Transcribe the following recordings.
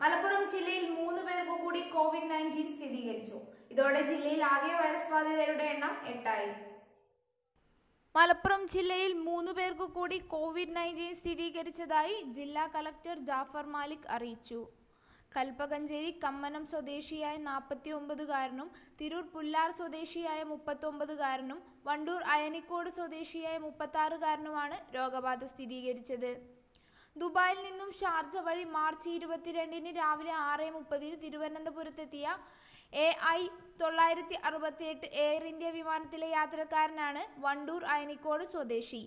മലപ്പുറം ജില്ലയിൽ മൂന്ന് പേർക്ക് കൂടി കോവിഡ് നയന്റീൻ സ്ഥിരീകരിച്ചു. ഇതോടെ ജില്ലയിൽ ആകെ വൈറസ് ബാധിതരുടെ എണ്ണം എട്ടായി. മലപ്പുറം ജില്ലയിൽ മൂന്ന് പേർക്ക് കൂടി കോവിഡ് നയന്റീൻ സ്ഥിരീകരിച്ചതായി ജില്ലാ കലക്ടർ ജാഫർ മാലിക് അറിയിച്ചു. കൽപ്പകഞ്ചേരി കമ്മനം സ്വദേശിയായ നാൽപ്പത്തി ഒമ്പതുകാരനും തിരൂർ പുല്ലാർ സ്വദേശിയായ മുപ്പത്തൊമ്പതുകാരനും വണ്ടൂർ അയനിക്കോട് സ്വദേശിയായ മുപ്പത്താറുകാരനുമാണ് രോഗബാധ സ്ഥിരീകരിച്ചത്. ദുബായിൽ നിന്നും ഷാർജ വഴി മാർച്ച് ഇരുപത്തിരണ്ടിന് രാവിലെ ആറ് മുപ്പതിന് തിരുവനന്തപുരത്തെത്തിയ എ ഐ തൊള്ളായിരത്തി അറുപത്തിയെട്ട് എയർ ഇന്ത്യ വിമാനത്തിലെ യാത്രക്കാരനാണ് വണ്ടൂർ അയനിക്കോട് സ്വദേശി.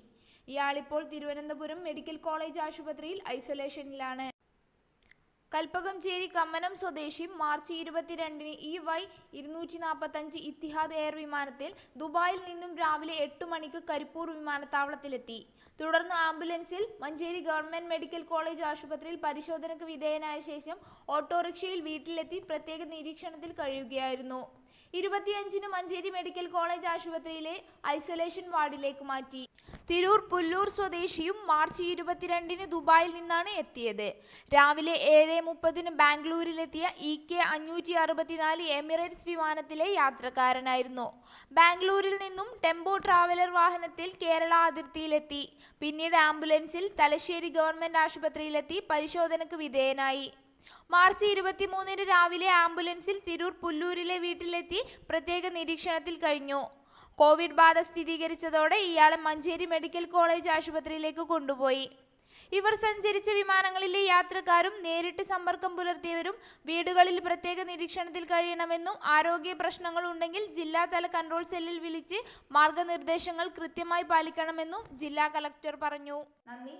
ഇയാളിപ്പോൾ തിരുവനന്തപുരം മെഡിക്കൽ കോളേജ് ആശുപത്രിയിൽ ഐസൊലേഷനിലാണ്. കൽപ്പകംചേരി കമ്മനം സ്വദേശി മാർച്ച് ഇരുപത്തിരണ്ടിന് ഇ വൈ ഇരുന്നൂറ്റി നാൽപ്പത്തഞ്ച് ഇത്തിഹാദ് എയർ വിമാനത്തിൽ ദുബായിൽ നിന്നും രാവിലെ എട്ട് മണിക്ക് കരിപ്പൂർ വിമാനത്താവളത്തിലെത്തി. തുടർന്ന് ആംബുലൻസിൽ മഞ്ചേരി ഗവൺമെന്റ് മെഡിക്കൽ കോളേജ് ആശുപത്രിയിൽ പരിശോധനയ്ക്ക് വിധേയനായ ശേഷം ഓട്ടോറിക്ഷയിൽ വീട്ടിലെത്തി പ്രത്യേക നിരീക്ഷണത്തിൽ കഴിയുകയായിരുന്നു. ഇരുപത്തിയഞ്ചിന് മഞ്ചേരി മെഡിക്കൽ കോളേജ് ആശുപത്രിയിലെ ഐസൊലേഷൻ വാർഡിലേക്ക് മാറ്റി. തിരൂർ പുല്ലൂർ സ്വദേശിയും മാർച്ച് ഇരുപത്തിരണ്ടിന് ദുബായിൽ നിന്നാണ് എത്തിയത്. രാവിലെ ഏഴ് മുപ്പതിന് ബാംഗ്ലൂരിലെത്തിയ ഇ കെ അഞ്ഞൂറ്റി അറുപത്തിനാല് എമിറേറ്റ്സ് വിമാനത്തിലെ യാത്രക്കാരനായിരുന്നു. ബാംഗ്ലൂരിൽ നിന്നും ടെമ്പോ ട്രാവലർ വാഹനത്തിൽ കേരള അതിർത്തിയിലെത്തി. പിന്നീട് ആംബുലൻസിൽ തലശ്ശേരി ഗവൺമെന്റ് ആശുപത്രിയിലെത്തി പരിശോധനയ്ക്ക് വിധേയനായി. മാർച്ച് ഇരുപത്തിമൂന്നിന് രാവിലെ ആംബുലൻസിൽ തിരൂർ പുല്ലൂരിലെ വീട്ടിലെത്തി പ്രത്യേക നിരീക്ഷണത്തിൽ കഴിഞ്ഞു. കോവിഡ് ബാധ സ്ഥിരീകരിച്ചതോടെ ഇയാളെ മഞ്ചേരി മെഡിക്കൽ കോളേജ് ആശുപത്രിയിലേക്ക് കൊണ്ടുപോയി. ഇവർ സഞ്ചരിച്ച വിമാനങ്ങളിലെ യാത്രക്കാരും നേരിട്ട് സമ്പർക്കം പുലർത്തിയവരും വീടുകളിൽ പ്രത്യേക നിരീക്ഷണത്തിൽ കഴിയണമെന്നും ആരോഗ്യ പ്രശ്നങ്ങൾ ഉണ്ടെങ്കിൽ ജില്ലാതല കൺട്രോൾ സെല്ലിൽ വിളിച്ച് മാർഗനിർദ്ദേശങ്ങൾ കൃത്യമായി പാലിക്കണമെന്നും ജില്ലാ കളക്ടർ പറഞ്ഞു. നന്ദി.